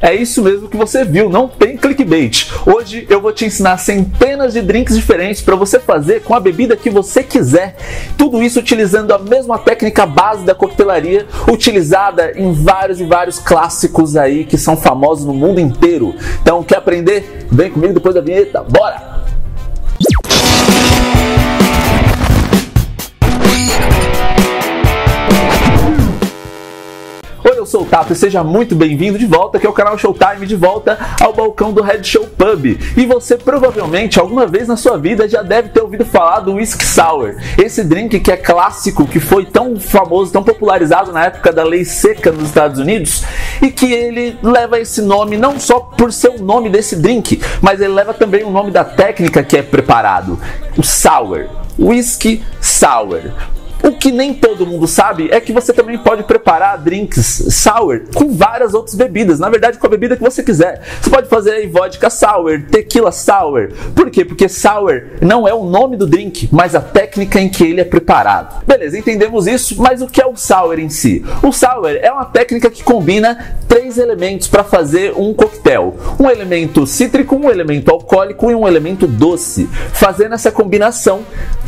É isso mesmo que você viu, não tem clickbait. Hoje eu vou te ensinar centenas de drinks diferentes para você fazer com a bebida que você quiser. Tudo isso utilizando a mesma técnica base da coquetelaria, utilizada em vários e vários clássicos aí que são famosos no mundo inteiro. Então, quer aprender? Vem comigo depois da vinheta. Bora! Eu sou o Tato e seja muito bem-vindo de volta aqui ao canal Showtime, de volta ao balcão do Red Show Pub. E você provavelmente alguma vez na sua vida já deve ter ouvido falar do Whisky Sour, esse drink que é clássico, que foi tão famoso, tão popularizado na época da lei seca nos Estados Unidos e que ele leva esse nome não só por ser o nome desse drink, mas ele leva também o nome da técnica que é preparado, o sour. Whisky Sour. O que nem todo mundo sabe é que você também pode preparar drinks sour com várias outras bebidas. Na verdade, com a bebida que você quiser. Você pode fazer aí vodka sour, tequila sour. Por quê? Porque sour não é o nome do drink, mas a técnica em que ele é preparado. Beleza, entendemos isso, mas o que é o sour em si? O sour é uma técnica que combina três elementos para fazer um coquetel: um elemento cítrico, um elemento alcoólico e um elemento doce. Fazendo essa combinação,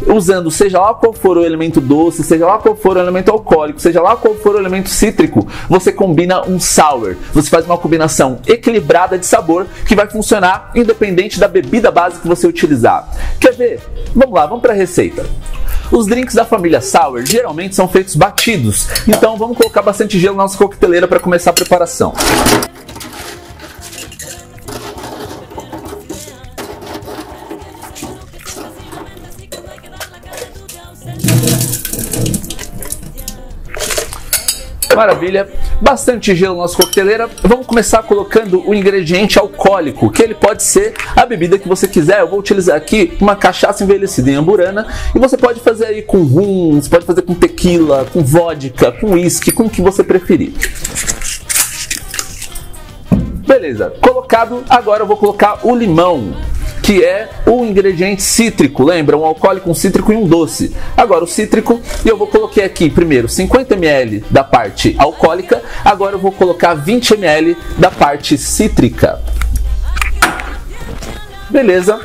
usando seja lá qual for o elemento doce seja lá qual for o elemento alcoólico, seja lá qual for o elemento cítrico, você combina um sour. Você faz uma combinação equilibrada de sabor que vai funcionar independente da bebida base que você utilizar. Quer ver? Vamos lá, vamos para a receita. Os drinks da família Sour geralmente são feitos batidos, então vamos colocar bastante gelo na nossa coqueteleira para começar a preparação. Maravilha. Bastante gelo na nossa coqueteleira. Vamos começar colocando o ingrediente alcoólico, que ele pode ser a bebida que você quiser. Eu vou utilizar aqui uma cachaça envelhecida em amburana e você pode fazer aí com rum, você pode fazer com tequila, com vodka, com uísque, com o que você preferir. Beleza, colocado, agora eu vou colocar o limão que é o ingrediente cítrico, lembra? Um alcoólico, um cítrico e um doce. Agora o cítrico, eu vou colocar aqui primeiro 50 ml da parte alcoólica, agora eu vou colocar 20 ml da parte cítrica. Beleza?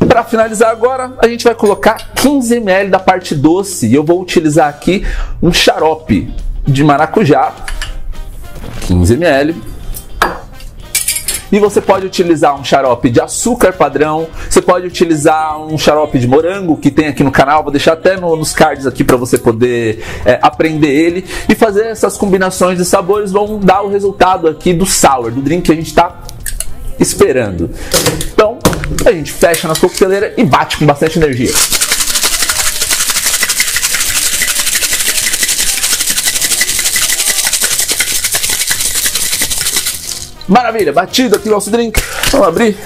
Para finalizar agora, a gente vai colocar 15 ml da parte doce e eu vou utilizar aqui um xarope de maracujá, 15 ml e você pode utilizar um xarope de açúcar padrão, você pode utilizar um xarope de morango que tem aqui no canal, vou deixar até no, nos cards aqui para você poder é, aprender ele e fazer essas combinações de sabores vão dar o resultado aqui do sour, do drink que a gente está esperando. Então, a gente fecha na coqueteleira e bate com bastante energia. Maravilha, batido aqui nosso drink. Vamos abrir.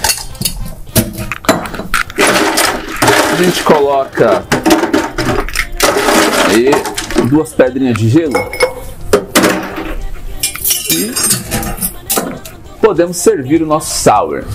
A gente coloca aí duas pedrinhas de gelo e podemos servir o nosso sour.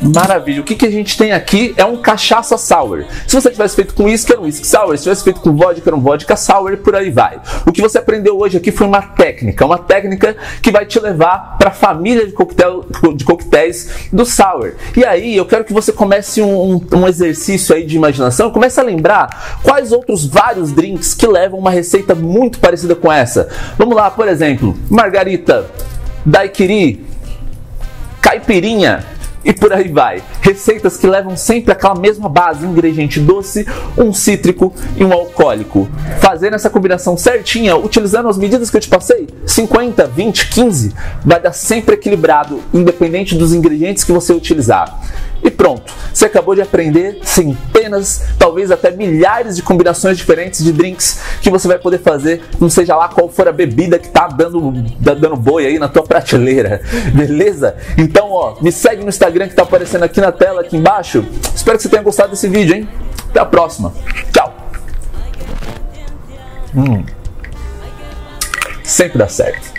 Maravilha. O que, que a gente tem aqui é um cachaça sour. Se você tivesse feito com uísque, era um whisky sour. Se tivesse feito com vodka, era um vodka sour e por aí vai. O que você aprendeu hoje aqui foi uma técnica. Uma técnica que vai te levar para a família de, coquetel, de coquetéis do sour. E aí eu quero que você comece um, um exercício aí de imaginação. Comece a lembrar quais outros vários drinks que levam uma receita muito parecida com essa. Vamos lá, por exemplo, margarita, daiquiri, caipirinha, e por aí vai. Receitas que levam sempre aquela mesma base, um ingrediente doce, um cítrico e um alcoólico. Fazendo essa combinação certinha, utilizando as medidas que eu te passei, 50, 20, 15, vai dar sempre equilibrado, independente dos ingredientes que você utilizar. E pronto, você acabou de aprender centenas, talvez até milhares de combinações diferentes de drinks que você vai poder fazer, não seja lá qual for a bebida que tá dando, dando boi aí na tua prateleira, beleza? Então, ó, me segue no Instagram que tá aparecendo aqui na tela, aqui embaixo. Espero que você tenha gostado desse vídeo, hein? Até a próxima. Tchau! Hum. Sempre dá certo.